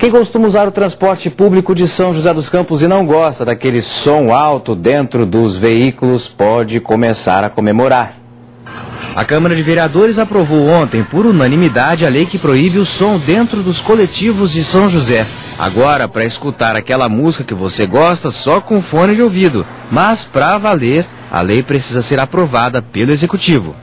Quem costuma usar o transporte público de São José dos Campos e não gosta daquele som alto dentro dos veículos pode começar a comemorar. A Câmara de Vereadores aprovou ontem, por unanimidade, a lei que proíbe o som dentro dos coletivos de São José. Agora, para escutar aquela música que você gosta só com fone de ouvido. Mas, para valer, a lei precisa ser aprovada pelo Executivo.